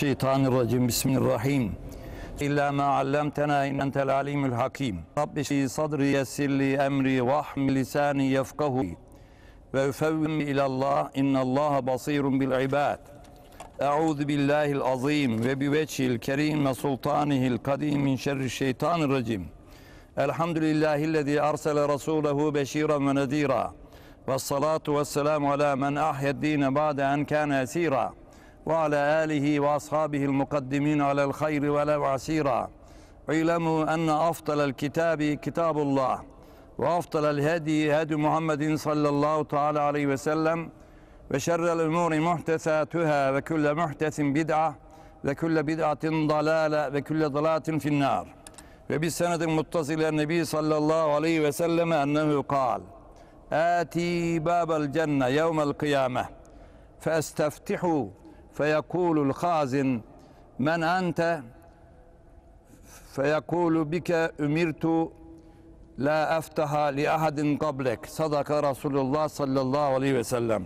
الشيطان الرجيم بسم الله الرحيم إلا ما علمتنا إن أنت العليم الحكيم رب اشرح صدري يسر لي أمري واحمل لساني يفقه وأفوم إلى الله إن الله بصير بالعباد أعوذ بالله العظيم وبوجهه الكريم وسلطانه القديم من شر الشيطان الرجيم الحمد لله الذي أرسل رسوله بشيرا ونذيرا والصلاة والسلام على من أحيا الدين بعد أن كان أسيرا وعلى آله وأصحابه المقدمين على الخير ولو عسيرا اعلموا أن أفضل الكتاب كتاب الله وأفضل الهدي هدي محمد صلى الله تعالى عليه وسلم وشر الأمور محدثاتها وكل محدث بدعة وكل بدعة ضلالة وكل ضلالة في النار. وبالسند المتصل النبي صلى الله عليه وسلم أنه قال آتي باب الجنة يوم القيامة فاستفتح feyekulul hazin men ente? Feyekulu bike ümirtu la eftaha li ahadin qablek. Sadaka Resulullah sallallahu aleyhi ve sellem.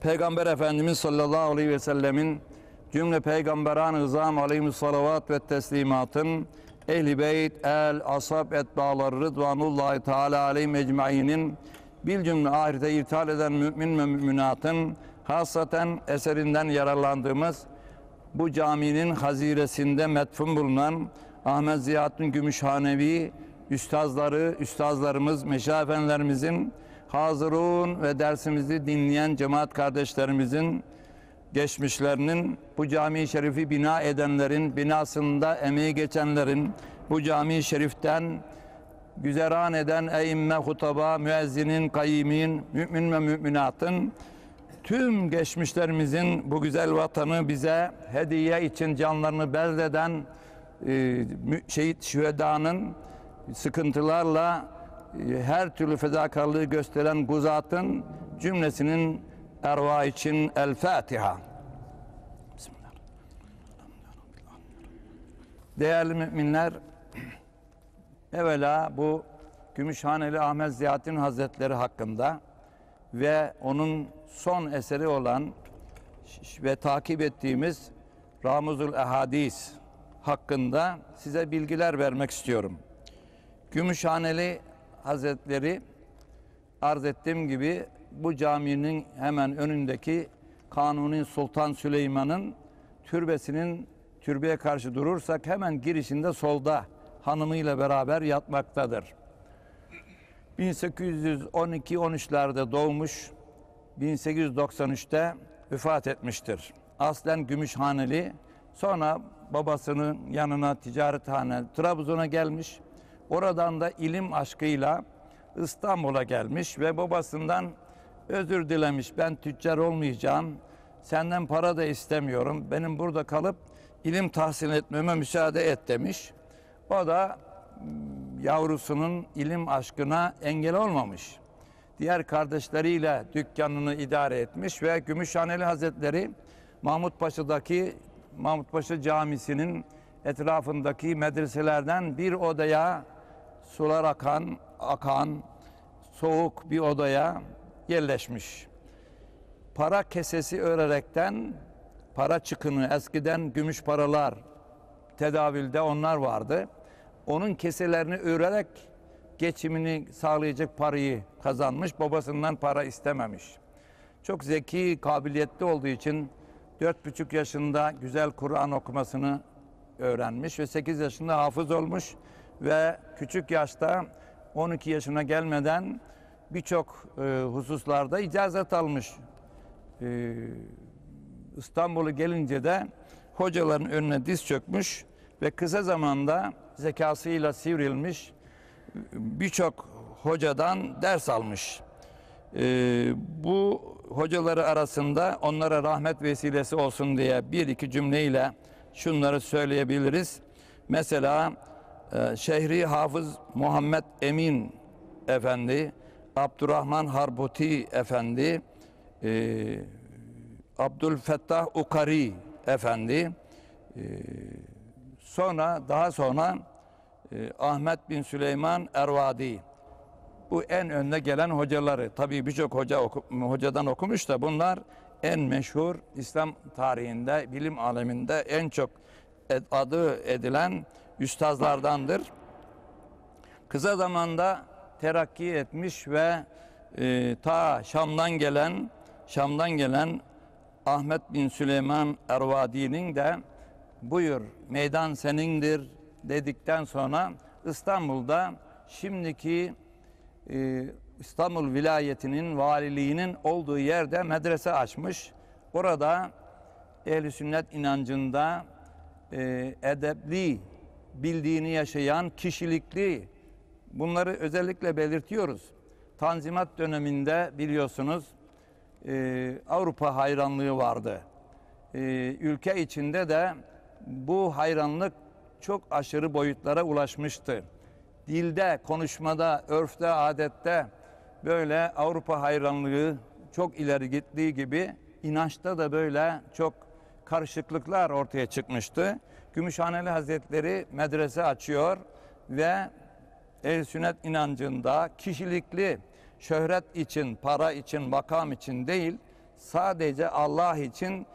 Peygamber Efendimiz sallallahu aleyhi ve sellemin cümle peygamberan rızam aleyhimü salavat ve teslimatın ehli beyt, el, asab, etbaları rıdvanullahi teala aleyhi mecmainin bil cümle ahirete irtihal eden mümin ve müminatın hasaten eserinden yararlandığımız bu caminin haziresinde metfun bulunan Ahmet Ziyahattin Gümüşhanevi üstazları, üstazlarımız, meşafenlerimizin hazırun ve dersimizi dinleyen cemaat kardeşlerimizin geçmişlerinin, bu cami-i şerifi bina edenlerin, binasında emeği geçenlerin, bu cami-i şeriften güzeran eden eimme, hutaba, müezzinin, kayyimin, mümin ve müminatın tüm geçmişlerimizin bu güzel vatanı bize hediye için canlarını beldeden e, şehit şühedanın sıkıntılarla e, her türlü fedakarlığı gösteren guzatın cümlesinin erva için El Fatiha. Değerli müminler, evvela bu Gümüşhaneli Ahmet Ziyahattin Hazretleri hakkında ve onun son eseri olan ve takip ettiğimiz Ramuzul Ehadis hakkında size bilgiler vermek istiyorum. Gümüşhaneli Hazretleri arz ettiğim gibi bu caminin hemen önündeki Kanuni Sultan Süleyman'ın türbesinin türbeye karşı durursak hemen girişinde solda hanımıyla beraber yatmaktadır. 1812-13'lerde doğmuş, 1893'te vefat etmiştir. Aslen Gümüşhaneli, sonra babasının yanına ticarethane Trabzon'a gelmiş. Oradan da ilim aşkıyla İstanbul'a gelmiş ve babasından özür dilemiş. Ben tüccar olmayacağım. Senden para da istemiyorum. Benim burada kalıp ilim tahsil etmeme müsaade et demiş. O da yavrusunun ilim aşkına engel olmamış. Diğer kardeşleriyle dükkanını idare etmiş ve Gümüşhaneli Hazretleri Mahmut Paşa'daki Mahmut Paşa Camisi'nin etrafındaki medreselerden bir odaya sular akan, akan soğuk bir odaya yerleşmiş. Para kesesi örerekten para çıkını eskiden gümüş paralar tedavülde onlar vardı. Onun keselerini örerek geçimini sağlayacak parayı kazanmış. Babasından para istememiş. Çok zeki, kabiliyetli olduğu için dört buçuk yaşında güzel Kur'an okumasını öğrenmiş ve 8 yaşında hafız olmuş ve küçük yaşta 12 yaşına gelmeden birçok e, hususlarda icazet almış. E, İstanbul'a gelince de hocaların önüne diz çökmüş ve kısa zamanda zekasıyla sivrilmiş birçok hocadan ders almış. E, bu hocaları arasında onlara rahmet vesilesi olsun diye bir iki cümleyle şunları söyleyebiliriz. Mesela e, Şehri Hafız Muhammed Emin Efendi, Abdurrahman Harbuti Efendi, e, Abdülfettah Ukari Efendi, e, sonra daha sonra e, Ahmet bin Süleyman Ervadi. Bu en önde gelen hocaları. Tabii birçok hoca oku, hocadan okumuş da bunlar en meşhur İslam tarihinde, bilim aleminde en çok adı edilen üstazlardandır. Kısa zamanda terakki etmiş ve e, ta Şam'dan gelen Şam'dan gelen Ahmet bin Süleyman Ervadi'nin de buyur meydan senindir dedikten sonra İstanbul'da şimdiki e, İstanbul vilayetinin valiliğinin olduğu yerde medrese açmış. Orada ehl sünnet inancında e, edepli, bildiğini yaşayan, kişilikli bunları özellikle belirtiyoruz. Tanzimat döneminde biliyorsunuz e, Avrupa hayranlığı vardı. E, ülke içinde de bu hayranlık çok aşırı boyutlara ulaşmıştı. Dilde, konuşmada, örfte, adette böyle Avrupa hayranlığı çok ileri gittiği gibi inançta da böyle çok karışıklıklar ortaya çıkmıştı. Gümüşhaneli Hazretleri medrese açıyor ve el sünnet inancında kişilikli şöhret için, para için, makam için değil, sadece Allah için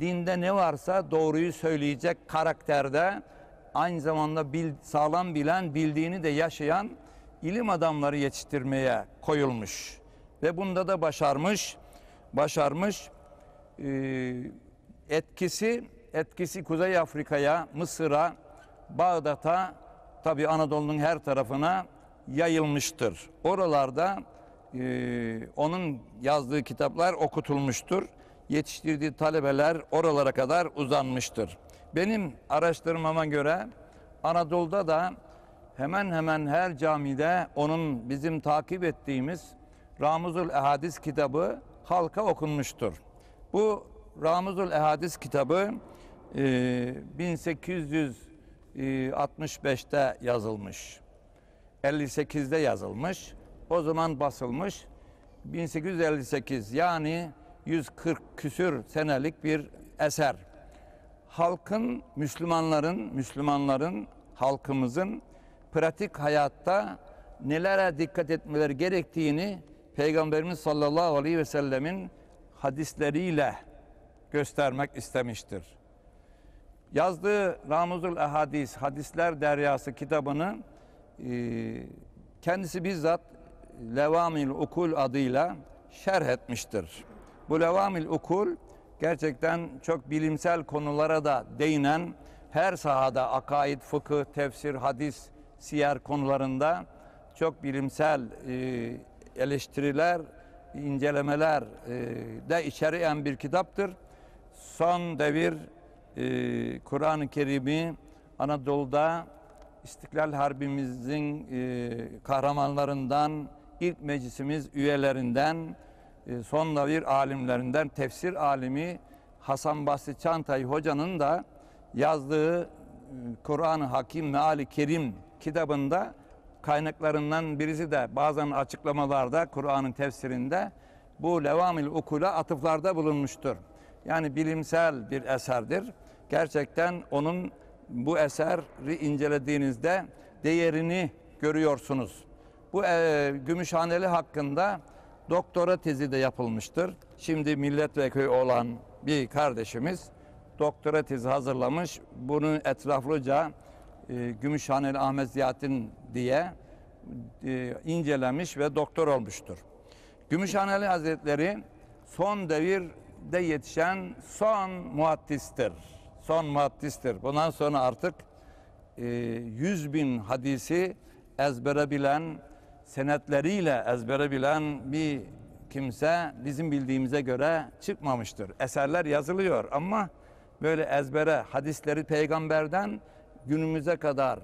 dinde ne varsa doğruyu söyleyecek karakterde aynı zamanda bil, sağlam bilen, bildiğini de yaşayan ilim adamları yetiştirmeye koyulmuş. Ve bunda da başarmış, başarmış. Ee, etkisi, etkisi Kuzey Afrika'ya, Mısır'a, Bağdat'a, tabi Anadolu'nun her tarafına yayılmıştır. Oralarda e, onun yazdığı kitaplar okutulmuştur. Yetiştirdiği talebeler oralara kadar uzanmıştır. Benim araştırmama göre Anadolu'da da hemen hemen her camide onun bizim takip ettiğimiz Ramuzul Ehadis kitabı halka okunmuştur. Bu Ramuzul Ehadis kitabı e, 1865'te yazılmış. 58'de yazılmış. O zaman basılmış. 1858 yani 140 küsür senelik bir eser. Halkın, Müslümanların, Müslümanların, halkımızın pratik hayatta nelere dikkat etmeleri gerektiğini Peygamberimiz sallallahu aleyhi ve sellemin hadisleriyle göstermek istemiştir. Yazdığı Ramuzul Ehadis, Hadisler Deryası kitabını e, kendisi bizzat Levamil Ukul adıyla şerh etmiştir. Bu Levamil Ukul gerçekten çok bilimsel konulara da değinen her sahada akaid, fıkıh, tefsir, hadis, siyer konularında çok bilimsel e, eleştiriler, incelemeler e, de içeren bir kitaptır. Son devir e, Kur'an-ı Kerim'i Anadolu'da İstiklal Harbimizin e, kahramanlarından, ilk meclisimiz üyelerinden, son devir alimlerinden, tefsir alimi Hasan Basri Çantay Hoca'nın da yazdığı e, Kur'an-ı Hakim Meali Kerim kitabında kaynaklarından birisi de bazen açıklamalarda Kur'an'ın tefsirinde bu Levamil Ukula atıflarda bulunmuştur. Yani bilimsel bir eserdir. Gerçekten onun bu eseri incelediğinizde değerini görüyorsunuz. Bu e, Gümüşhaneli hakkında doktora tezi de yapılmıştır. Şimdi milletvekili olan bir kardeşimiz doktora tezi hazırlamış. Bunu etraflıca e, Gümüşhaneli Ahmet Ziyahattin diye e, incelemiş ve doktor olmuştur. Gümüşhaneli Hazretleri son devirde yetişen son muhaddistir. Son muhaddistir. Bundan sonra artık e, 100 bin hadisi ezbere bilen, senetleriyle ezbere bilen bir kimse bizim bildiğimize göre çıkmamıştır. Eserler yazılıyor ama böyle ezbere hadisleri peygamberden günümüze kadar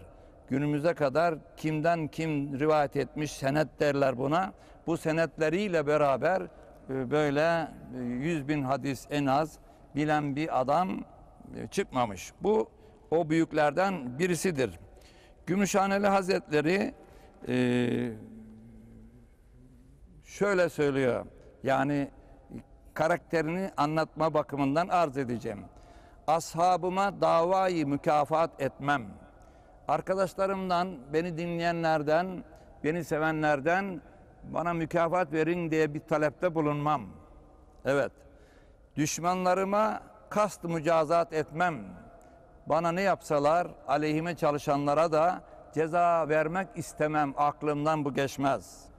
günümüze kadar kimden kim rivayet etmiş senet derler buna. Bu senetleriyle beraber e, böyle e, yüz bin hadis en az bilen bir adam e, çıkmamış. Bu o büyüklerden birisidir. Gümüşhaneli Hazretleri şöyle söylüyor. Yani karakterini anlatma bakımından arz edeceğim. Ashabıma davayı mükafat etmem. Arkadaşlarımdan, beni dinleyenlerden, beni sevenlerden bana mükafat verin diye bir talepte bulunmam. Evet. Düşmanlarıma kast mücazat etmem. Bana ne yapsalar aleyhime çalışanlara da ceza vermek istemem. Aklımdan bu geçmez.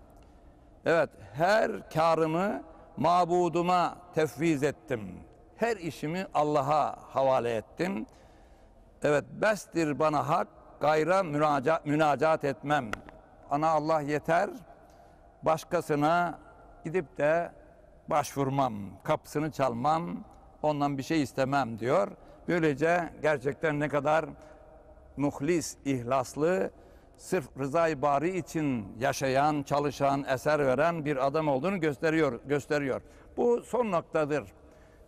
Evet, her karımı mabuduma tefviz ettim. Her işimi Allah'a havale ettim. Evet, bestir bana hak, gayra münaca, münacat etmem. Ana Allah yeter, başkasına gidip de başvurmam, kapısını çalmam, ondan bir şey istemem diyor. Böylece gerçekten ne kadar muhlis, ihlaslı, sırf rızayı bari için yaşayan, çalışan, eser veren bir adam olduğunu gösteriyor. gösteriyor. Bu son noktadır.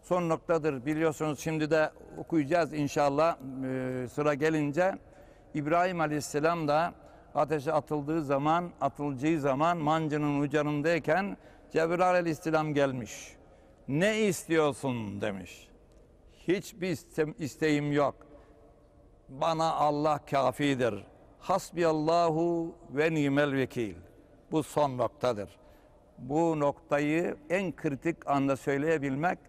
Son noktadır. Biliyorsunuz şimdi de okuyacağız inşallah e, sıra gelince. İbrahim Aleyhisselam da ateşe atıldığı zaman, atılacağı zaman mancının ucundayken Cebrail Aleyhisselam gelmiş. Ne istiyorsun demiş. Hiçbir isteğim yok. Bana Allah kafidir. Hasbiyallahu ve nimel vekil. Bu son noktadır. Bu noktayı en kritik anda söyleyebilmek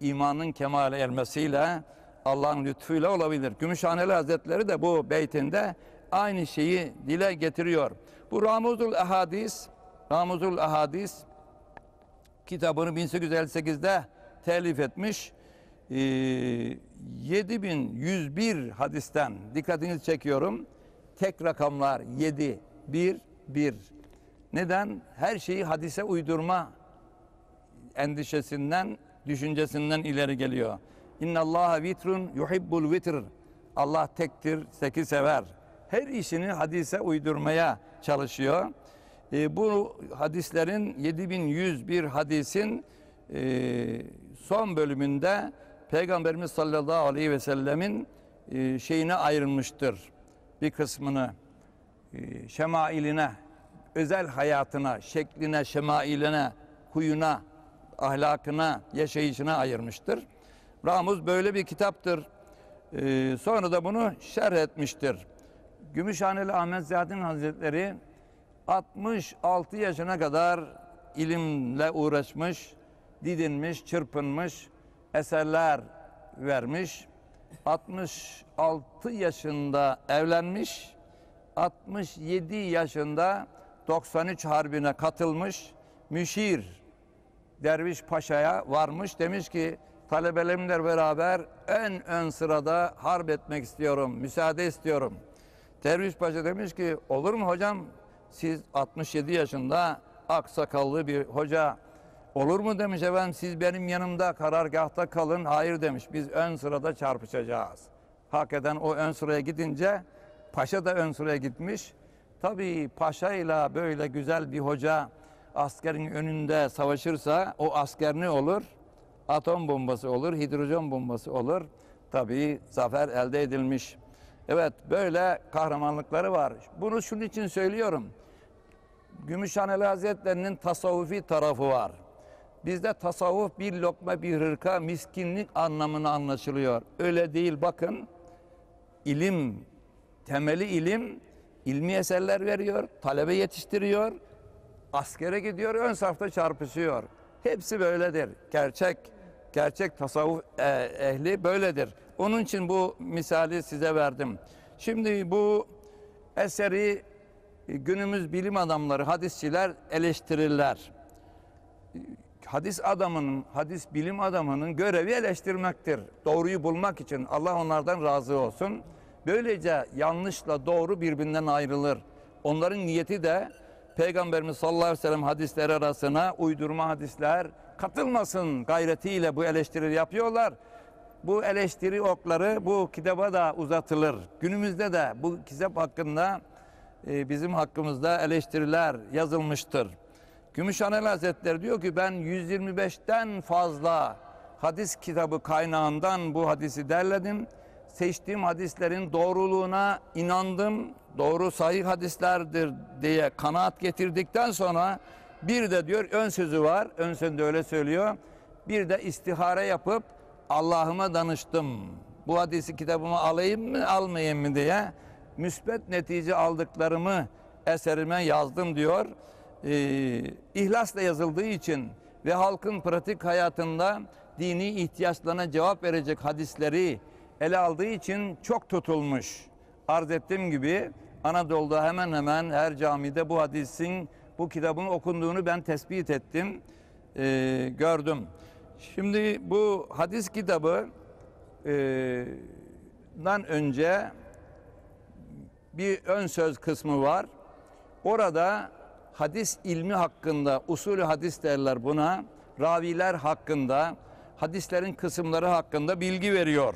imanın kemale ermesiyle Allah'ın lütfuyla olabilir. Gümüşhaneli Hazretleri de bu beytinde aynı şeyi dile getiriyor. Bu Ramuzul Ahadis, Ramuzul Ahadis kitabını 1858'de telif etmiş. Ee, 7101 hadisten dikkatinizi çekiyorum. Tek rakamlar 7, 1, 1. Neden? Her şeyi hadise uydurma endişesinden, düşüncesinden ileri geliyor. İnna Allah vitrun yuhibbul vitr. Allah tektir, teki sever. Her işini hadise uydurmaya çalışıyor. E, bu hadislerin 7101 hadisin e, son bölümünde Peygamberimiz sallallahu aleyhi ve sellemin e, şeyine ayrılmıştır. Bir kısmını e, şemailine, özel hayatına, şekline, şemailine, huyuna, ahlakına, yaşayışına ayırmıştır. Ramuz böyle bir kitaptır. Ee, sonra da bunu şerh etmiştir. Gümüşhaneli Ahmet Ziyaddin Hazretleri 66 yaşına kadar ilimle uğraşmış, didinmiş, çırpınmış, eserler vermiş. 66 yaşında evlenmiş, 67 yaşında 93 harbine katılmış, müşir Derviş Paşa'ya varmış. Demiş ki talebelerimle beraber en ön sırada harp etmek istiyorum, müsaade istiyorum. Derviş Paşa demiş ki olur mu hocam siz 67 yaşında aksakallı bir hoca olur mu demiş efendim siz benim yanımda karargahta kalın. Hayır demiş biz ön sırada çarpışacağız. Hakikaten o ön sıraya gidince paşa da ön sıraya gitmiş. Tabii paşayla böyle güzel bir hoca askerin önünde savaşırsa o asker ne olur? Atom bombası olur, hidrojen bombası olur. Tabii zafer elde edilmiş. Evet böyle kahramanlıkları var. Bunu şunun için söylüyorum. Gümüşhaneli Hazretleri'nin tasavvufi tarafı var. Bizde tasavvuf bir lokma bir hırka miskinlik anlamına anlaşılıyor. Öyle değil bakın. İlim, temeli ilim, ilmi eserler veriyor, talebe yetiştiriyor, askere gidiyor, ön safta çarpışıyor. Hepsi böyledir. Gerçek gerçek tasavvuf e, ehli böyledir. Onun için bu misali size verdim. Şimdi bu eseri e, günümüz bilim adamları, hadisçiler eleştirirler. Hadis adamının, hadis bilim adamının görevi eleştirmektir. Doğruyu bulmak için Allah onlardan razı olsun. Böylece yanlışla doğru birbirinden ayrılır. Onların niyeti de Peygamberimiz sallallahu aleyhi ve sellem hadisleri arasına uydurma hadisler katılmasın gayretiyle bu eleştiri yapıyorlar. Bu eleştiri okları bu kitaba da uzatılır. Günümüzde de bu kitap hakkında e, bizim hakkımızda eleştiriler yazılmıştır. Gümüşhaneli Hazretleri diyor ki ben 125'ten fazla hadis kitabı kaynağından bu hadisi derledim. Seçtiğim hadislerin doğruluğuna inandım. Doğru sahih hadislerdir diye kanaat getirdikten sonra bir de diyor ön sözü var. Ön sözünde öyle söylüyor. Bir de istihare yapıp Allah'ıma danıştım. Bu hadisi kitabıma alayım mı almayayım mı diye müsbet netice aldıklarımı eserime yazdım diyor. Ee, ihlasla yazıldığı için ve halkın pratik hayatında dini ihtiyaçlarına cevap verecek hadisleri ele aldığı için çok tutulmuş. Arz ettiğim gibi Anadolu'da hemen hemen her camide bu hadisin, bu kitabın okunduğunu ben tespit ettim, e, gördüm. Şimdi bu hadis kitabı e, dan önce bir ön söz kısmı var. Orada hadis ilmi hakkında, usulü hadis derler buna, raviler hakkında, hadislerin kısımları hakkında bilgi veriyor.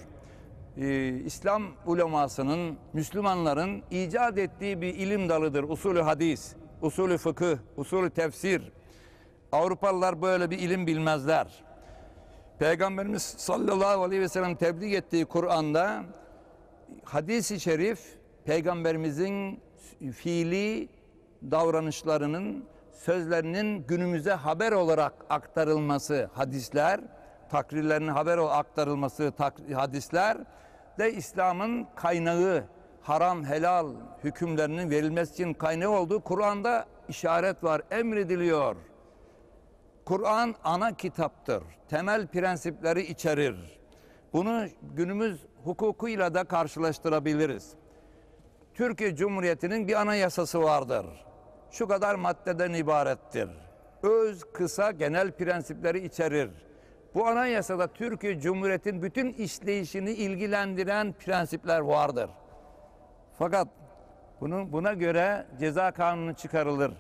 Ee, İslam ulemasının, Müslümanların icat ettiği bir ilim dalıdır usulü hadis, usulü fıkıh, usulü tefsir. Avrupalılar böyle bir ilim bilmezler. Peygamberimiz sallallahu aleyhi ve sellem tebliğ ettiği Kur'an'da hadis-i şerif peygamberimizin fiili davranışlarının sözlerinin günümüze haber olarak aktarılması hadisler takrirlerinin haber olarak aktarılması hadisler de İslam'ın kaynağı haram helal hükümlerinin verilmesi için kaynağı olduğu Kur'an'da işaret var emrediliyor. Kur'an ana kitaptır. Temel prensipleri içerir. Bunu günümüz hukukuyla da karşılaştırabiliriz. Türkiye Cumhuriyeti'nin bir anayasası vardır. Şu kadar maddeden ibarettir. Öz, kısa, genel prensipleri içerir. Bu anayasada Türkiye Cumhuriyeti'nin bütün işleyişini ilgilendiren prensipler vardır. Fakat bunun buna göre ceza kanunu çıkarılır.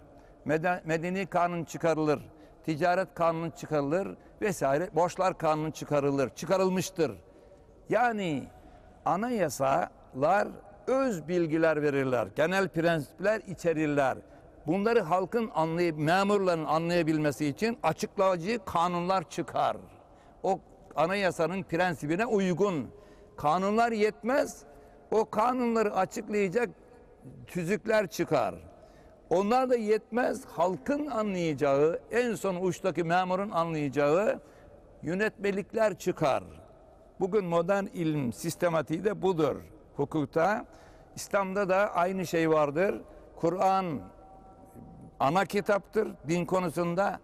Meden- Medeni kanun çıkarılır. Ticaret kanunu çıkarılır vesaire. Borçlar kanunu çıkarılır. Çıkarılmıştır. Yani anayasalar öz bilgiler verirler. Genel prensipler içerirler. Bunları halkın anlayıp memurların anlayabilmesi için açıklayıcı kanunlar çıkar. O anayasanın prensibine uygun kanunlar yetmez. O kanunları açıklayacak tüzükler çıkar. Onlar da yetmez. Halkın anlayacağı, en son uçtaki memurun anlayacağı yönetmelikler çıkar. Bugün modern ilim sistematiği de budur. Hukukta, İslam'da da aynı şey vardır. Kur'an ana kitaptır din konusunda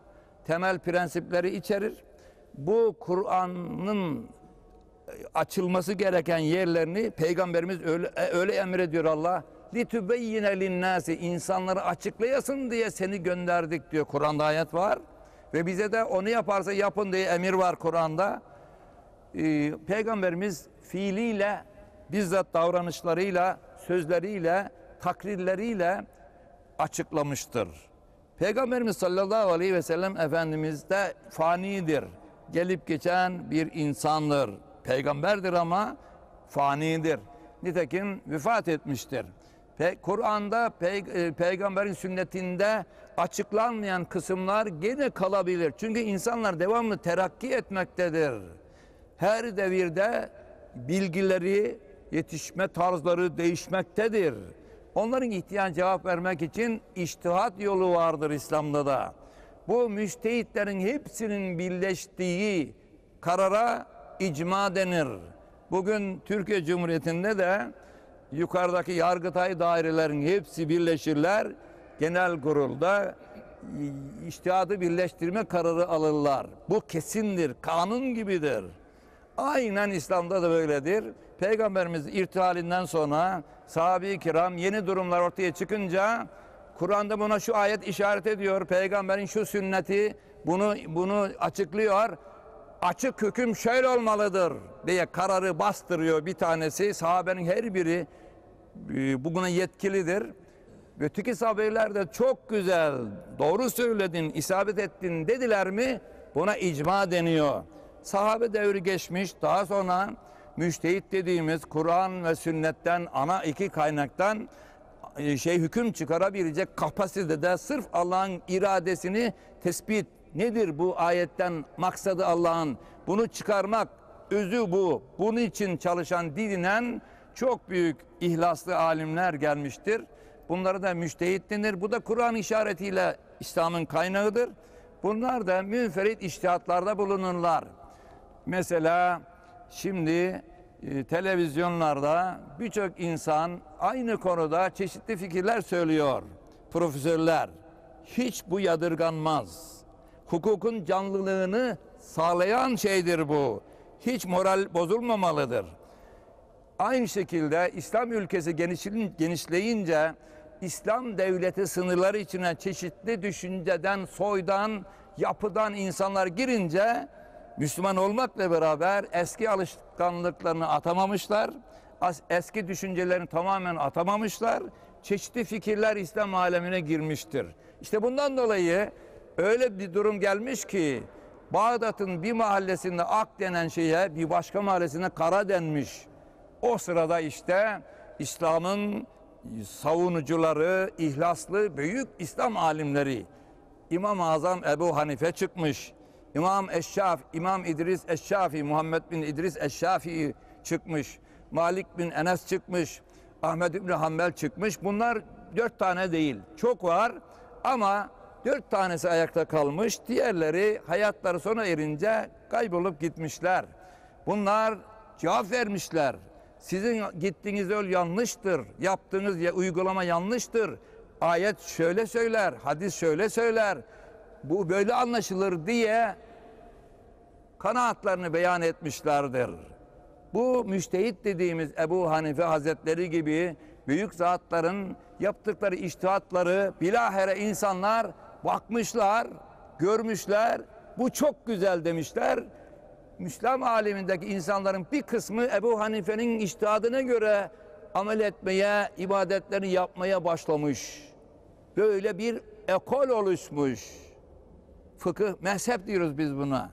temel prensipleri içerir. Bu Kur'an'ın açılması gereken yerlerini peygamberimiz öyle, e, öyle emrediyor Allah. Litübeyyine linnâsi insanları açıklayasın diye seni gönderdik diyor. Kur'an'da ayet var. Ve bize de onu yaparsa yapın diye emir var Kur'an'da. Ee, peygamberimiz fiiliyle bizzat davranışlarıyla, sözleriyle, takrirleriyle açıklamıştır. Peygamberimiz sallallahu aleyhi ve sellem Efendimiz de fanidir. Gelip geçen bir insandır. Peygamberdir ama fanidir. Nitekim vefat etmiştir. Pe- Kur'an'da pey- e, peygamberin sünnetinde açıklanmayan kısımlar gene kalabilir. Çünkü insanlar devamlı terakki etmektedir. Her devirde bilgileri, yetişme tarzları değişmektedir. Onların ihtiyacına cevap vermek için iştihat yolu vardır İslam'da da. Bu müştehitlerin hepsinin birleştiği karara icma denir. Bugün Türkiye Cumhuriyeti'nde de yukarıdaki yargıtay dairelerin hepsi birleşirler. Genel kurulda iştihadı birleştirme kararı alırlar. Bu kesindir, kanun gibidir. Aynen İslam'da da böyledir. Peygamberimiz irtihalinden sonra sahabe-i kiram yeni durumlar ortaya çıkınca Kur'an'da buna şu ayet işaret ediyor. Peygamberin şu sünneti bunu bunu açıklıyor. Açık hüküm şöyle olmalıdır diye kararı bastırıyor bir tanesi. Sahabenin her biri e, bugüne yetkilidir. Öteki sahabeler de çok güzel, doğru söyledin, isabet ettin dediler mi buna icma deniyor. Sahabe devri geçmiş, daha sonra müştehit dediğimiz Kur'an ve sünnetten ana iki kaynaktan e, şey hüküm çıkarabilecek kapasitede sırf Allah'ın iradesini tespit nedir bu ayetten maksadı Allah'ın bunu çıkarmak özü bu. Bunun için çalışan didinen çok büyük ihlaslı alimler gelmiştir. Bunları da müştehit denir. Bu da Kur'an işaretiyle İslam'ın kaynağıdır. Bunlar da münferit iştihatlarda bulunurlar. Mesela şimdi e, televizyonlarda birçok insan aynı konuda çeşitli fikirler söylüyor. Profesörler. Hiç bu yadırganmaz. Hukukun canlılığını sağlayan şeydir bu. Hiç moral bozulmamalıdır. Aynı şekilde İslam ülkesi genişleyince İslam devleti sınırları içine çeşitli düşünceden, soydan, yapıdan insanlar girince Müslüman olmakla beraber eski alışkanlıklarını atamamışlar. Eski düşüncelerini tamamen atamamışlar. Çeşitli fikirler İslam alemine girmiştir. İşte bundan dolayı öyle bir durum gelmiş ki Bağdat'ın bir mahallesinde ak denen şeye bir başka mahallesinde kara denmiş. O sırada işte İslam'ın savunucuları, ihlaslı büyük İslam alimleri İmam-ı Azam Ebu Hanife çıkmış. İmam Eşşaf, İmam İdris Eşşafi, Muhammed bin İdris Eşşafi çıkmış. Malik bin Enes çıkmış. Ahmed İbni Hanbel çıkmış. Bunlar dört tane değil. Çok var ama dört tanesi ayakta kalmış. Diğerleri hayatları sona erince kaybolup gitmişler. Bunlar cevap vermişler. Sizin gittiğiniz yol yanlıştır. Yaptığınız ya- uygulama yanlıştır. Ayet şöyle söyler, hadis şöyle söyler. Bu böyle anlaşılır diye kanaatlarını beyan etmişlerdir. Bu müştehit dediğimiz Ebu Hanife Hazretleri gibi büyük zatların yaptıkları iştihatları bilahare insanlar bakmışlar, görmüşler. Bu çok güzel demişler. Müslam alemindeki insanların bir kısmı Ebu Hanife'nin iştihadına göre amel etmeye, ibadetlerini yapmaya başlamış. Böyle bir ekol oluşmuş. Fıkıh, mezhep diyoruz biz buna.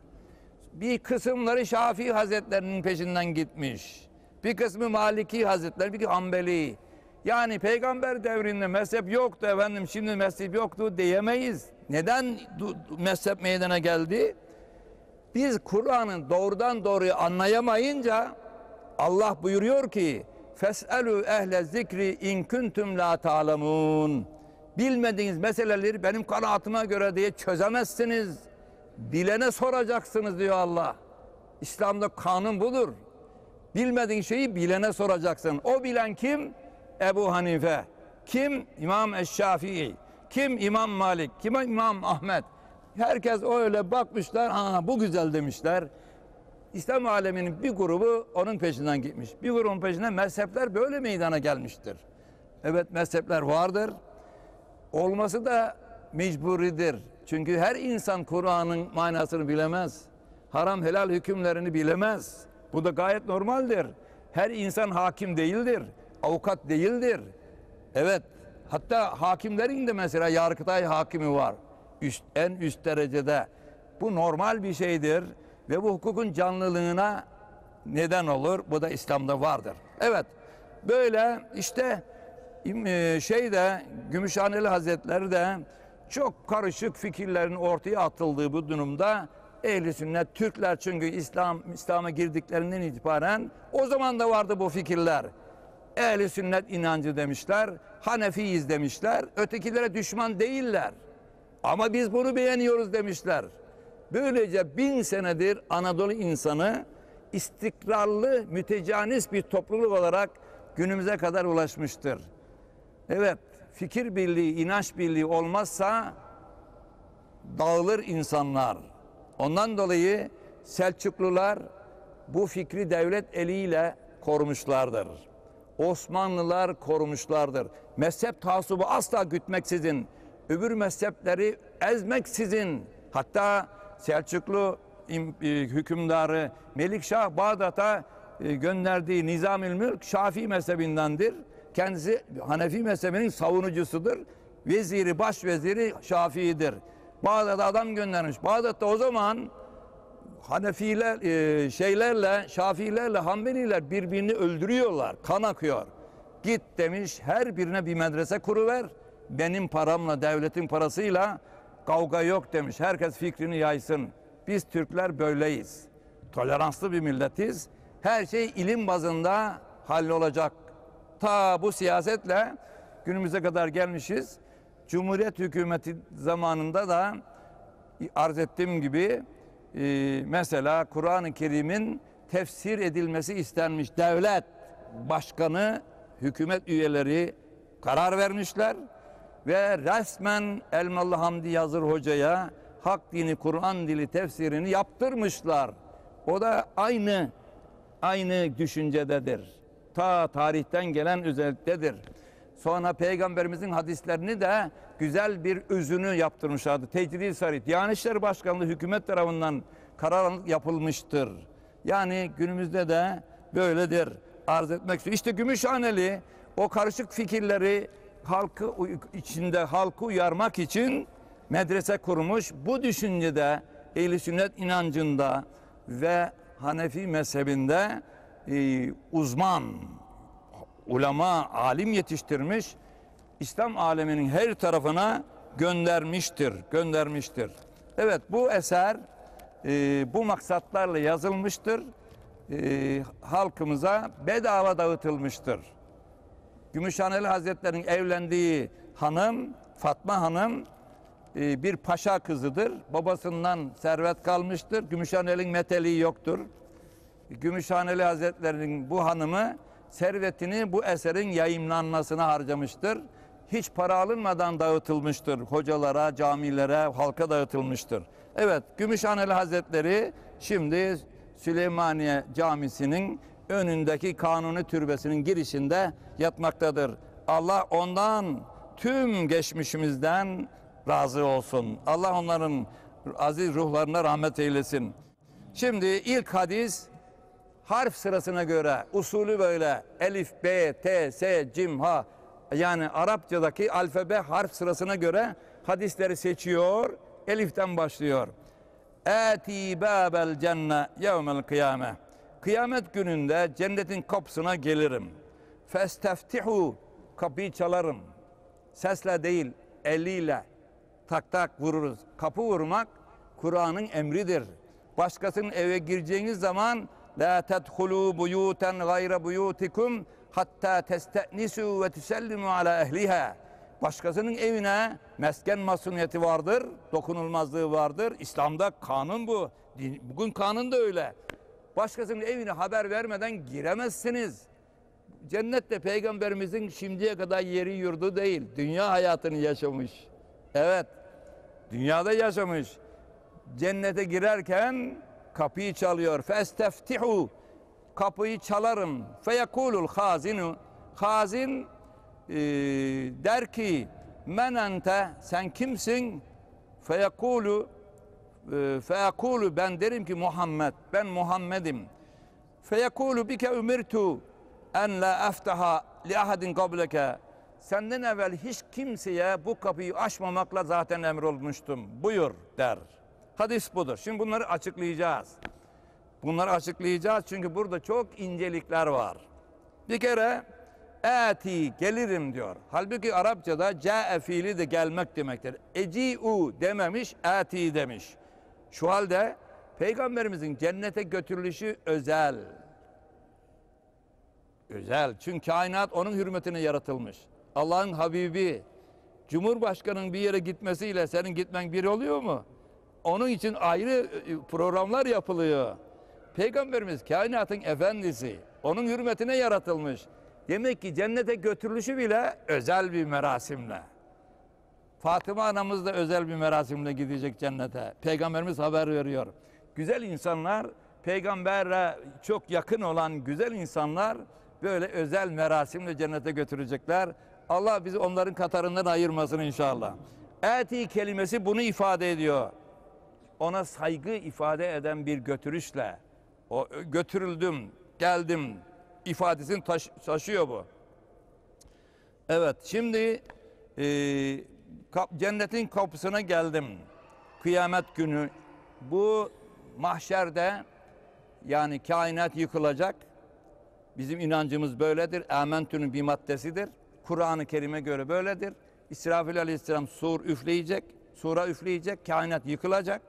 Bir kısımları Şafii Hazretlerinin peşinden gitmiş. Bir kısmı Maliki Hazretleri, bir Hanbeli. Yani peygamber devrinde mezhep yoktu efendim şimdi mezhep yoktu diyemeyiz. Neden mezhep meydana geldi? Biz Kur'an'ın doğrudan doğruya anlayamayınca Allah buyuruyor ki Fes'elü ehle zikri in kuntum la ta'lemun. Bilmediğiniz meseleleri benim kanaatıma göre diye çözemezsiniz. Bilene soracaksınız diyor Allah. İslam'da kanun budur. Bilmediğin şeyi bilene soracaksın. O bilen kim? Ebu Hanife. Kim? İmam Eşşafii. Kim? İmam Malik. Kim? İmam Ahmet. Herkes öyle bakmışlar. Ha bu güzel demişler. İslam aleminin bir grubu onun peşinden gitmiş. Bir grubun peşinden mezhepler böyle meydana gelmiştir. Evet mezhepler vardır. Olması da mecburidir. Çünkü her insan Kur'an'ın manasını bilemez. Haram helal hükümlerini bilemez. Bu da gayet normaldir. Her insan hakim değildir. Avukat değildir. Evet. Hatta hakimlerin de mesela Yargıtay hakimi var. Üst, en üst derecede. Bu normal bir şeydir ve bu hukukun canlılığına neden olur. Bu da İslam'da vardır. Evet. Böyle işte e, şeyde Gümüşhaneli Hazretleri de çok karışık fikirlerin ortaya atıldığı bu durumda ehli sünnet Türkler çünkü İslam İslam'a girdiklerinden itibaren o zaman da vardı bu fikirler. Ehli sünnet inancı demişler, Hanefiyiz demişler, ötekilere düşman değiller. Ama biz bunu beğeniyoruz demişler. Böylece bin senedir Anadolu insanı istikrarlı, mütecanis bir topluluk olarak günümüze kadar ulaşmıştır. Evet, fikir birliği, inanç birliği olmazsa dağılır insanlar. Ondan dolayı Selçuklular bu fikri devlet eliyle korumuşlardır. Osmanlılar korumuşlardır. Mezhep taassubu asla gütmeksizin, öbür mezhepleri ezmeksizin, hatta Selçuklu e, hükümdarı Melikşah Bağdat'a e, gönderdiği Nizamül Mülk Şafii mezhebindendir. Kendisi Hanefi mezhebinin savunucusudur. Veziri, başveziri Şafii'dir. Bağdat'a adam göndermiş. Bağdat'ta o zaman Hanefiler e, şeylerle, Şafiilerle, Hanbeliler birbirini öldürüyorlar. Kan akıyor. Git demiş her birine bir medrese kuruver. Benim paramla, devletin parasıyla kavga yok demiş. Herkes fikrini yaysın. Biz Türkler böyleyiz. Toleranslı bir milletiz. Her şey ilim bazında hallolacak. Ta bu siyasetle günümüze kadar gelmişiz. Cumhuriyet hükümeti zamanında da arz ettiğim gibi e, mesela Kur'an-ı Kerim'in tefsir edilmesi istenmiş. Devlet başkanı, hükümet üyeleri karar vermişler ve resmen Elmalı Hamdi Yazır Hoca'ya hak dini Kur'an dili tefsirini yaptırmışlar. O da aynı aynı düşüncededir. Ta tarihten gelen özelliktedir. Sonra peygamberimizin hadislerini de güzel bir özünü yaptırmışlardı. Tecrid Sarı. Diyanet İşleri Başkanlığı hükümet tarafından karar yapılmıştır. Yani günümüzde de böyledir. Arz etmek istiyorum. İşte Gümüşhaneli o karışık fikirleri halkı içinde halkı uyarmak için medrese kurmuş. Bu düşüncede ehl sünnet inancında ve Hanefi mezhebinde e, uzman ulema, alim yetiştirmiş. İslam aleminin her tarafına göndermiştir, göndermiştir. Evet bu eser e, bu maksatlarla yazılmıştır. E, halkımıza bedava dağıtılmıştır. Gümüşhaneli Hazretleri'nin evlendiği hanım Fatma Hanım e, bir paşa kızıdır. Babasından servet kalmıştır. Gümüşhaneli'nin meteliği yoktur. Gümüşhaneli Hazretleri'nin bu hanımı servetini bu eserin yayımlanmasına harcamıştır. Hiç para alınmadan dağıtılmıştır. Hocalara, camilere, halka dağıtılmıştır. Evet, Gümüşhaneli Hazretleri şimdi Süleymaniye Camisi'nin önündeki Kanuni Türbesi'nin girişinde yatmaktadır. Allah ondan tüm geçmişimizden razı olsun. Allah onların aziz ruhlarına rahmet eylesin. Şimdi ilk hadis harf sırasına göre usulü böyle elif, b, t, s, cim, ha yani Arapçadaki alfabe harf sırasına göre hadisleri seçiyor. Elif'ten başlıyor. Eti babel cenne yevmel kıyame. Kıyamet gününde cennetin kapısına gelirim. Festeftihu kapıyı çalarım. Sesle değil, eliyle tak tak vururuz. Kapı vurmak Kur'an'ın emridir. Başkasının eve gireceğiniz zaman la tedhulu buyuten gayre buyutikum hatta testenisu ve tusellimu ala ehliha. Başkasının evine mesken masuniyeti vardır, dokunulmazlığı vardır. İslam'da kanun bu. Bugün kanun da öyle. Başkasının evine haber vermeden giremezsiniz. Cennette peygamberimizin şimdiye kadar yeri yurdu değil. Dünya hayatını yaşamış. Evet. Dünyada yaşamış. Cennete girerken kapıyı çalıyor. Festeftihu. Kapıyı çalarım. Feyekulul hazinu. Hazin e, der ki men ente sen kimsin? Feyekulu e, ben derim ki Muhammed ben Muhammed'im. Feyekulu bike umirtu en la eftaha li ahadin qableke senden evvel hiç kimseye bu kapıyı açmamakla zaten emrolmuştum. Buyur der. Hadis budur. Şimdi bunları açıklayacağız. Bunları açıklayacağız çünkü burada çok incelikler var. Bir kere eti gelirim diyor. Halbuki Arapçada ca'e fiili de gelmek demektir. Eci'u dememiş, eti demiş. Şu halde Peygamberimizin cennete götürülüşü özel. Özel. Çünkü kainat onun hürmetine yaratılmış. Allah'ın Habibi, Cumhurbaşkanının bir yere gitmesiyle senin gitmen bir oluyor mu? Onun için ayrı e, programlar yapılıyor. Peygamberimiz kainatın efendisi. Onun hürmetine yaratılmış. Demek ki cennete götürülüşü bile özel bir merasimle. Fatıma anamız da özel bir merasimle gidecek cennete. Peygamberimiz haber veriyor. Güzel insanlar, peygambere çok yakın olan güzel insanlar böyle özel merasimle cennete götürecekler. Allah bizi onların katarından ayırmasın inşallah. Eti kelimesi bunu ifade ediyor. Ona saygı ifade eden bir götürüşle. O götürüldüm, geldim ifadesini taş, taşıyor bu. Evet şimdi e, kap, cennetin kapısına geldim. Kıyamet günü bu mahşerde yani kainat yıkılacak. Bizim inancımız böyledir. Amentü'nün bir maddesidir. Kur'an-ı Kerim'e göre böyledir. İsrafil aleyhisselam sur üfleyecek. Sura üfleyecek. Kainat yıkılacak.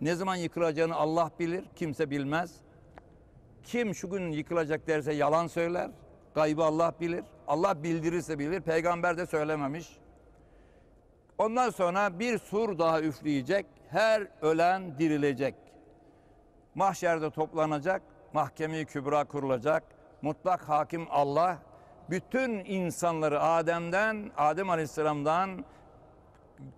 Ne zaman yıkılacağını Allah bilir. Kimse bilmez. Kim şu gün yıkılacak derse yalan söyler. Gaybı Allah bilir. Allah bildirirse bilir. Peygamber de söylememiş. Ondan sonra bir sur daha üfleyecek. Her ölen dirilecek. Mahşerde toplanacak. Mahkeme-i Kübra kurulacak. Mutlak hakim Allah bütün insanları Adem'den, Adem Aleyhisselam'dan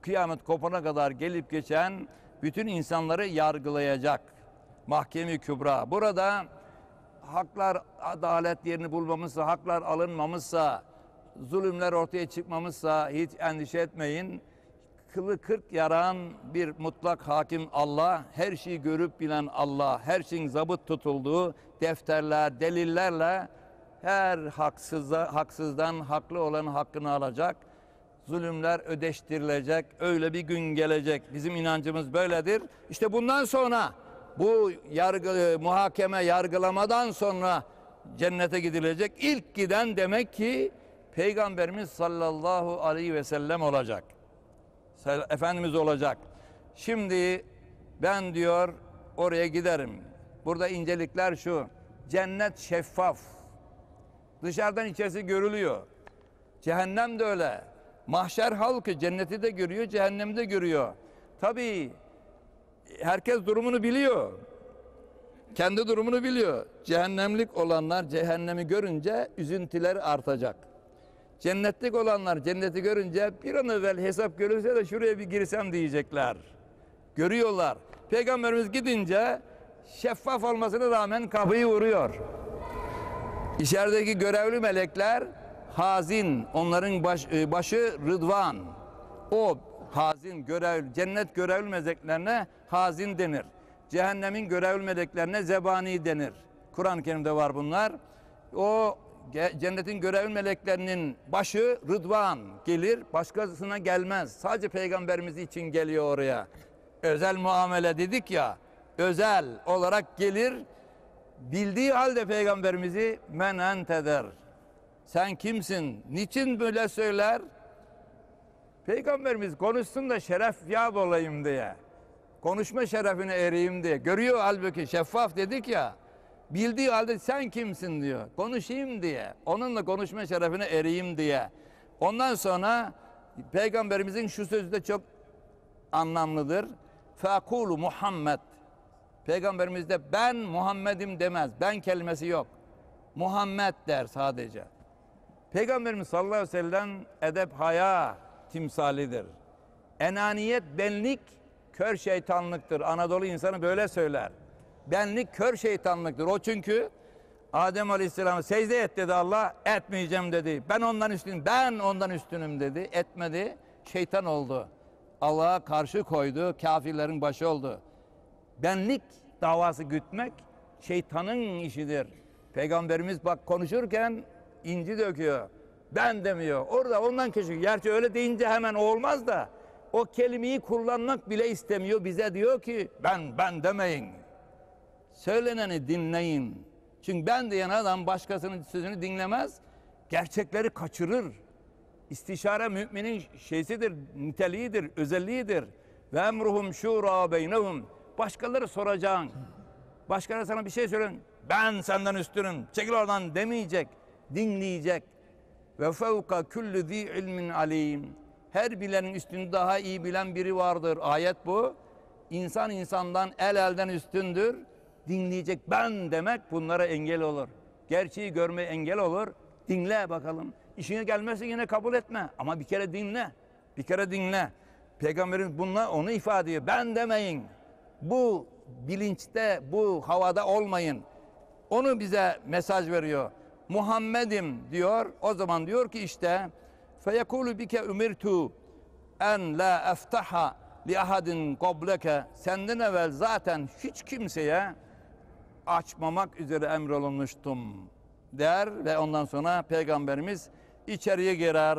kıyamet kopana kadar gelip geçen bütün insanları yargılayacak. Mahkeme Kübra. Burada haklar adalet yerini bulmamışsa, haklar alınmamışsa, zulümler ortaya çıkmamışsa hiç endişe etmeyin. Kılı kırk yaran bir mutlak hakim Allah, her şeyi görüp bilen Allah, her şeyin zabıt tutulduğu defterler, delillerle her haksızda, haksızdan haklı olan hakkını alacak. Zulümler ödeştirilecek. Öyle bir gün gelecek. Bizim inancımız böyledir. İşte bundan sonra bu yargı, muhakeme, yargılamadan sonra cennete gidilecek. İlk giden demek ki Peygamberimiz sallallahu aleyhi ve sellem olacak. Efendimiz olacak. Şimdi ben diyor oraya giderim. Burada incelikler şu. Cennet şeffaf. Dışarıdan içerisi görülüyor. Cehennem de öyle. Mahşer halkı cenneti de görüyor, cehennemi de görüyor. Tabii herkes durumunu biliyor. Kendi durumunu biliyor. Cehennemlik olanlar cehennemi görünce üzüntüleri artacak. Cennetlik olanlar cenneti görünce bir an evvel hesap görülse de şuraya bir girsem diyecekler. Görüyorlar. Peygamberimiz gidince şeffaf olmasına rağmen kapıyı vuruyor. İçerideki görevli melekler hazin, onların baş, e, başı Rıdvan. O hazin görev, cennet görevli meleklerine hazin denir. Cehennemin görevli meleklerine zebani denir. Kur'an-ı Kerim'de var bunlar. O cennetin görevli meleklerinin başı Rıdvan gelir, başkasına gelmez. Sadece peygamberimiz için geliyor oraya. Özel muamele dedik ya, özel olarak gelir, bildiği halde peygamberimizi men ente der. Sen kimsin? Niçin böyle söyler? Peygamberimiz konuşsun da şeref yap olayım diye. Konuşma şerefine ereyim diye. Görüyor halbuki şeffaf dedik ya. Bildiği halde sen kimsin diyor. Konuşayım diye. Onunla konuşma şerefine ereyim diye. Ondan sonra peygamberimizin şu sözü de çok anlamlıdır. Fekulu Muhammed. Peygamberimizde ben Muhammed'im demez. Ben kelimesi yok. Muhammed der sadece. Peygamberimiz sallallahu aleyhi ve sellem edep haya timsalidir. Enaniyet benlik kör şeytanlıktır. Anadolu insanı böyle söyler. Benlik kör şeytanlıktır. O çünkü Adem Aleyhisselam'a secde et dedi Allah. Etmeyeceğim dedi. Ben ondan üstünüm. Ben ondan üstünüm dedi. Etmedi. Şeytan oldu. Allah'a karşı koydu. Kafirlerin başı oldu. Benlik davası gütmek şeytanın işidir. Peygamberimiz bak konuşurken inci döküyor. Ben demiyor. Orada ondan keşke. Gerçi öyle deyince hemen olmaz da o kelimeyi kullanmak bile istemiyor. Bize diyor ki ben ben demeyin. Söyleneni dinleyin. Çünkü ben diyen adam başkasının sözünü dinlemez. Gerçekleri kaçırır. İstişare müminin şeysidir, niteliğidir, özelliğidir. Ve emruhum şura beynehum. Başkaları soracaksın. Başkaları sana bir şey söyleyin. Ben senden üstünüm. Çekil oradan demeyecek. Dinleyecek. Ve fevka kullu zi ilmin alim. Her bilenin üstünde daha iyi bilen biri vardır. Ayet bu. İnsan insandan el elden üstündür. Dinleyecek ben demek bunlara engel olur. Gerçeği görmeye engel olur. Dinle bakalım. İşine gelmezse yine kabul etme. Ama bir kere dinle. Bir kere dinle. Peygamberimiz bununla onu ifade ediyor. Ben demeyin. Bu bilinçte, bu havada olmayın. Onu bize mesaj veriyor. Muhammed'im diyor. O zaman diyor ki işte feyekulu bike umirtu en la eftaha li ahadin qableke senden evvel zaten hiç kimseye açmamak üzere emrolunmuştum der ve ondan sonra peygamberimiz içeriye girer.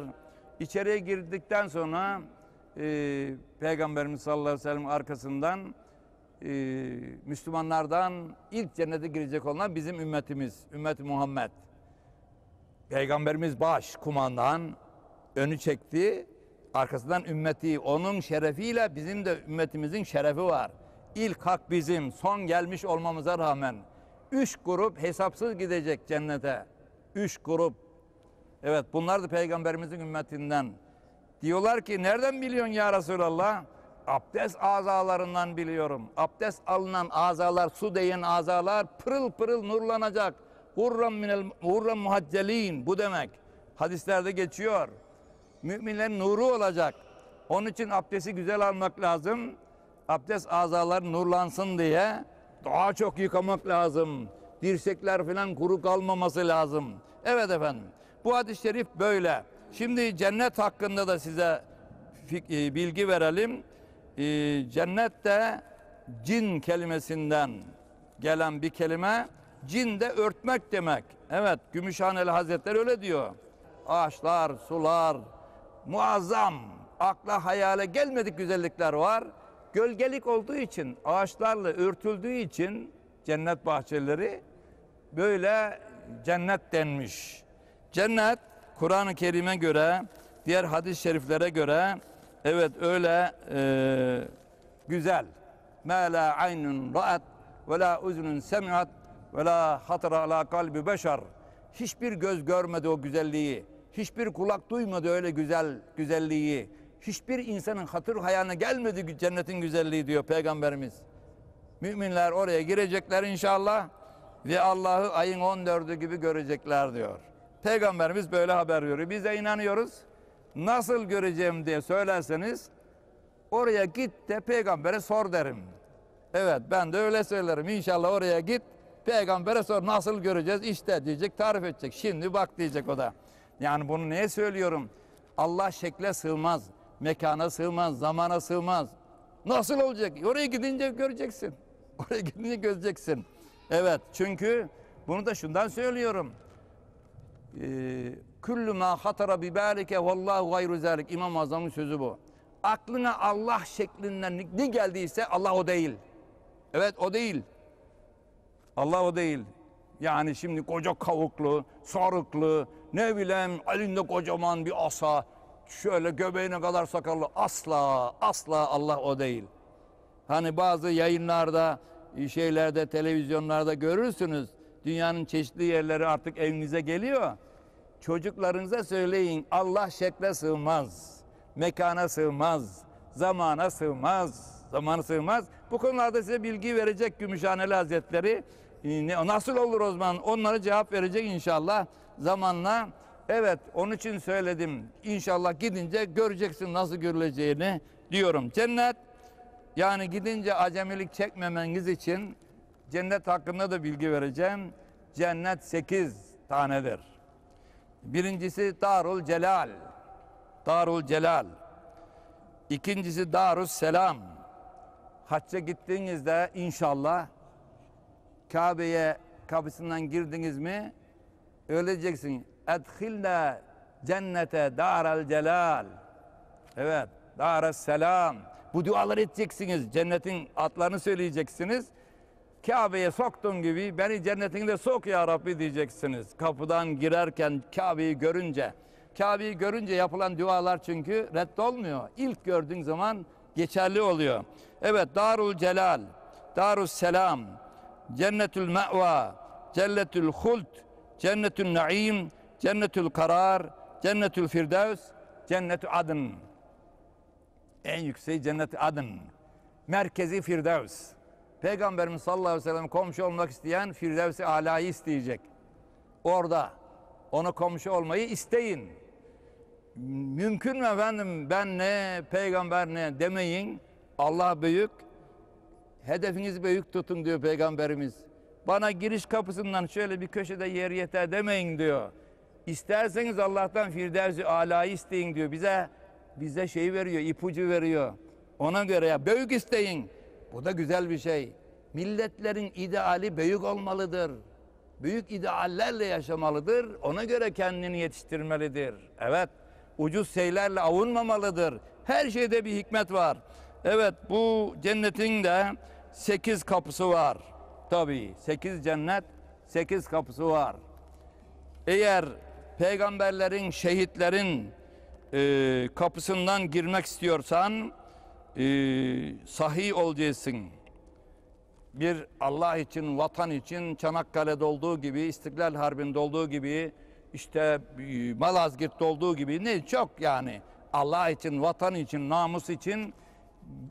İçeriye girdikten sonra e, peygamberimiz sallallahu aleyhi ve sellem arkasından e, Müslümanlardan ilk cennete girecek olan bizim ümmetimiz, ümmet Muhammed. Peygamberimiz baş kumandan önü çekti. Arkasından ümmeti onun şerefiyle bizim de ümmetimizin şerefi var. İlk hak bizim son gelmiş olmamıza rağmen üç grup hesapsız gidecek cennete. Üç grup. Evet bunlar da peygamberimizin ümmetinden. Diyorlar ki nereden biliyorsun ya Resulallah? Abdest azalarından biliyorum. Abdest alınan azalar, su değen azalar pırıl pırıl nurlanacak. Hurram minel hurram muhaccelin bu demek. Hadislerde geçiyor. Müminlerin nuru olacak. Onun için abdesti güzel almak lazım. abdest azaları nurlansın diye daha çok yıkamak lazım. Dirsekler falan kuru kalmaması lazım. Evet efendim. Bu hadis-i şerif böyle. Şimdi cennet hakkında da size e, bilgi verelim. E, Cennet de cin kelimesinden gelen bir kelime. Cin de örtmek demek. Evet, Gümüşhaneli Hazretleri öyle diyor. Ağaçlar, sular, muazzam, akla hayale gelmedik güzellikler var. Gölgelik olduğu için, ağaçlarla örtüldüğü için cennet bahçeleri böyle cennet denmiş. Cennet Kur'an-ı Kerim'e göre, diğer hadis-i şeriflere göre evet öyle e, güzel. Ma la aynun ra'at ve la uzunun semi'at ve la hatara ala kalbi beşer. Hiçbir göz görmedi o güzelliği. Hiçbir kulak duymadı öyle güzel güzelliği. Hiçbir insanın hatır hayaline gelmedi cennetin güzelliği diyor Peygamberimiz. Müminler oraya girecekler inşallah ve Allah'ı ayın 14'ü gibi görecekler diyor. Peygamberimiz böyle haber veriyor. Biz de inanıyoruz. Nasıl göreceğim diye söylerseniz oraya git de peygambere sor derim. Evet ben de öyle söylerim. İnşallah oraya git peygambere sor nasıl göreceğiz işte diyecek tarif edecek. Şimdi bak diyecek o da. Yani bunu neye söylüyorum? Allah şekle sığmaz, mekana sığmaz, zamana sığmaz. Nasıl olacak? Oraya gidince göreceksin. Oraya gidince göreceksin. Evet çünkü bunu da şundan söylüyorum. Ee, Kullu ma hatara bi balike gayru zalik. İmam-ı Azam'ın sözü bu. Aklına Allah şeklinden ne geldiyse Allah o değil. Evet o değil. Allah o değil. Yani şimdi koca kavuklu, sarıklı, ne bileyim elinde kocaman bir asa, şöyle göbeğine kadar sakallı asla asla Allah o değil. Hani bazı yayınlarda, şeylerde, televizyonlarda görürsünüz. Dünyanın çeşitli yerleri artık evinize geliyor. Çocuklarınıza söyleyin Allah şekle sığmaz, mekana sığmaz, zamana sığmaz, zamana sığmaz. Bu konularda size bilgi verecek Gümüşhaneli Hazretleri. Ee, ne- Nasıl olur o zaman? Onlara cevap verecek inşallah zamanla. Evet onun için söyledim. İnşallah gidince göreceksin nasıl görüleceğini diyorum. Cennet yani gidince acemilik çekmemeniz için cennet hakkında da bilgi vereceğim. Cennet sekiz tanedir. Birincisi Darul Celal. Darul Celal. İkincisi Darus Selam. Hacca gittiğinizde inşallah Kabe'ye kapısından girdiniz mi öleceksin. Edhilna cennete daral celal. Evet. Dares selam. Bu duaları edeceksiniz. Cennetin adlarını söyleyeceksiniz. Kabe'ye soktuğun gibi beni cennetinde sok ya Rabbi diyeceksiniz. Kapıdan girerken Kabe'yi görünce. Kabe'yi görünce yapılan dualar çünkü reddolmuyor. İlk gördüğün zaman geçerli oluyor. Evet Darul Celal, Darus Selam, Cennetül Me'va, Cennetül Hult, Cennetül Naim, Cennetül Karar, Cennetül Firdevs, Cennetü Adın. En yüksek cennet adın. Merkezi Firdevs. Peygamberimiz sallallahu aleyhi ve sellem komşu olmak isteyen Firdevs-i Ala'yı isteyecek. Orada ona komşu olmayı isteyin. Mümkün mü efendim ben ne peygamber ne demeyin. Allah büyük. Hedefinizi büyük tutun diyor peygamberimiz. Bana giriş kapısından şöyle bir köşede yer yeter demeyin diyor. İsterseniz Allah'tan Firdevs-i Ala'yı isteyin diyor. Bize bize şey veriyor, ipucu veriyor. Ona göre ya büyük isteyin. Bu da güzel bir şey. Milletlerin ideali büyük olmalıdır. Büyük ideallerle yaşamalıdır. Ona göre kendini yetiştirmelidir. Evet, ucuz şeylerle avunmamalıdır. Her şeyde bir hikmet var. Evet, bu cennetin de sekiz kapısı var. Tabii, sekiz cennet, sekiz kapısı var. Eğer peygamberlerin, şehitlerin e, kapısından girmek istiyorsan e, sahih olacaksın. Bir Allah için, vatan için Çanakkale'de olduğu gibi, İstiklal Harbi'nde olduğu gibi, işte e, Malazgirt'te olduğu gibi ne çok yani Allah için, vatan için, namus için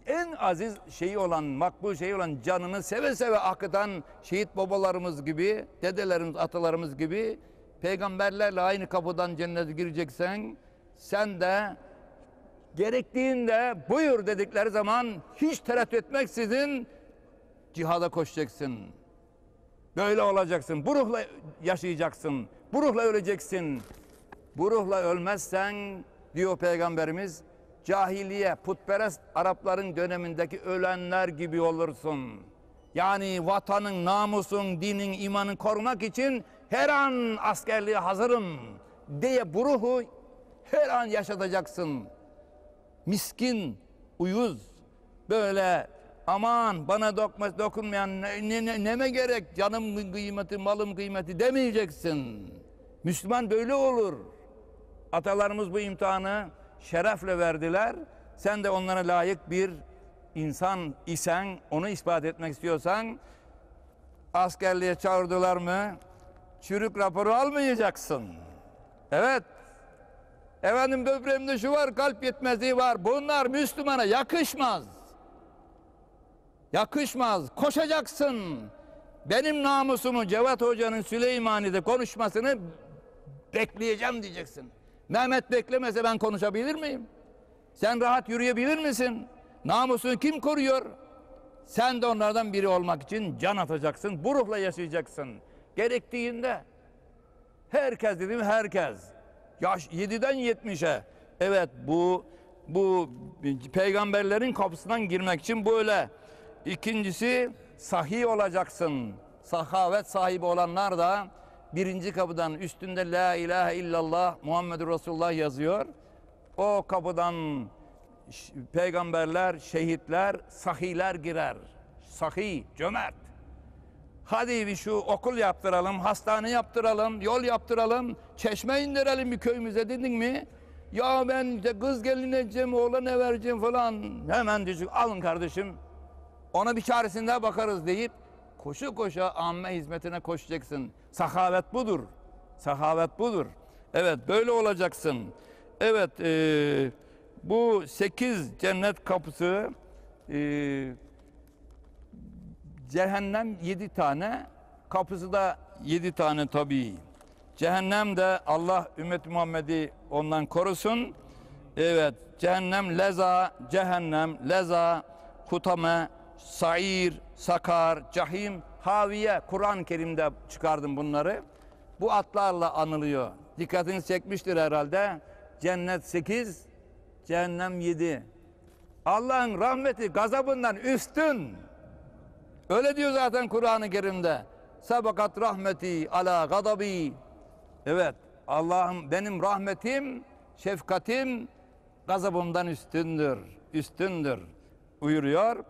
en aziz şeyi olan, makbul şeyi olan canını seve seve akıtan şehit babalarımız gibi, dedelerimiz, atalarımız gibi peygamberlerle aynı kapıdan cennete gireceksen sen de Gerektiğinde buyur dedikleri zaman hiç tereddüt etmeksizin cihada koşacaksın. Böyle olacaksın. Bu ruhla yaşayacaksın. Bu ruhla öleceksin. Bu ruhla ölmezsen diyor Peygamberimiz cahiliye putperest Arapların dönemindeki ölenler gibi olursun. Yani vatanın, namusun, dinin, imanın korumak için her an askerliğe hazırım diye bu ruhu her an yaşatacaksın. Miskin, uyuz, böyle aman bana dokma, dokunmayan ne, ne, ne, neme gerek canım kıymeti, malım kıymeti demeyeceksin. Müslüman böyle olur. Atalarımız bu imtihanı şerefle verdiler. Sen de onlara layık bir insan isen, onu ispat etmek istiyorsan askerliğe çağırdılar mı çürük raporu almayacaksın. Evet. Efendim böbreğimde şu var, kalp yetmezliği var. Bunlar Müslümana yakışmaz. Yakışmaz. Koşacaksın. Benim namusumu Cevat Hoca'nın Süleymani'de konuşmasını bekleyeceğim diyeceksin. Mehmet beklemese ben konuşabilir miyim? Sen rahat yürüyebilir misin? Namusunu kim koruyor? Sen de onlardan biri olmak için can atacaksın. Bu ruhla yaşayacaksın. Gerektiğinde herkes dedim herkes. Yaş 7'den 70'e. Evet bu bu peygamberlerin kapısından girmek için böyle. İkincisi sahih olacaksın. Sahavet sahibi olanlar da birinci kapıdan üstünde la ilahe illallah Muhammedur Resulullah yazıyor. O kapıdan peygamberler, şehitler, sahiler girer. Sahi, cömert. Hadi bir şu okul yaptıralım, hastane yaptıralım, yol yaptıralım, çeşme indirelim bir köyümüze dedin mi? Ya ben işte kız gelin edeceğim, oğlan ne vereceğim falan. Hemen diyecek, alın kardeşim. Ona bir çaresinde bakarız deyip koşu koşa amme hizmetine koşacaksın. Sahavet budur. Sahavet budur. Evet böyle olacaksın. Evet eee, bu sekiz cennet kapısı eee Cehennem yedi tane, kapısı da yedi tane tabii. Cehennem de Allah ümmet Muhammed'i ondan korusun. Evet, cehennem leza, cehennem leza, kutame, sair, sakar, cahim, haviye. Kur'an-ı Kerim'de çıkardım bunları. Bu atlarla anılıyor. Dikkatinizi çekmiştir herhalde. Cennet sekiz, cehennem yedi. Allah'ın rahmeti gazabından üstün. Öyle diyor zaten Kur'an-ı Kerim'de. Sabakat rahmeti ala gadabi. Evet Allah'ım benim rahmetim, şefkatim gazabımdan üstündür. Üstündür buyuruyor.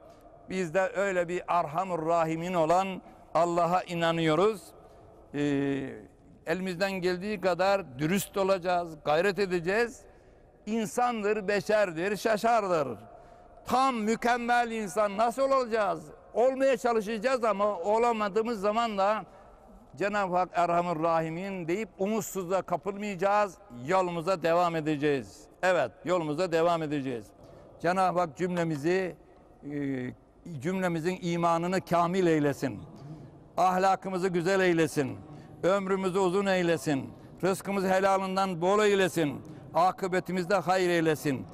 Biz de öyle bir arhamur rahimin olan Allah'a inanıyoruz. Ee, elimizden geldiği kadar dürüst olacağız, gayret edeceğiz. İnsandır, beşerdir, şaşardır. Tam mükemmel insan nasıl olacağız? Olmaya çalışacağız ama olamadığımız zaman da Cenab-ı Hak Erhamur Rahimin deyip umutsuzluğa kapılmayacağız. Yolumuza devam edeceğiz. Evet, yolumuza devam edeceğiz. Cenab-ı Hak cümlemizi e, cümlemizin imanını kamil eylesin. Ahlakımızı güzel eylesin. Ömrümüzü uzun eylesin. Rızkımızı helalından bol eylesin. Akıbetimizde hayır eylesin.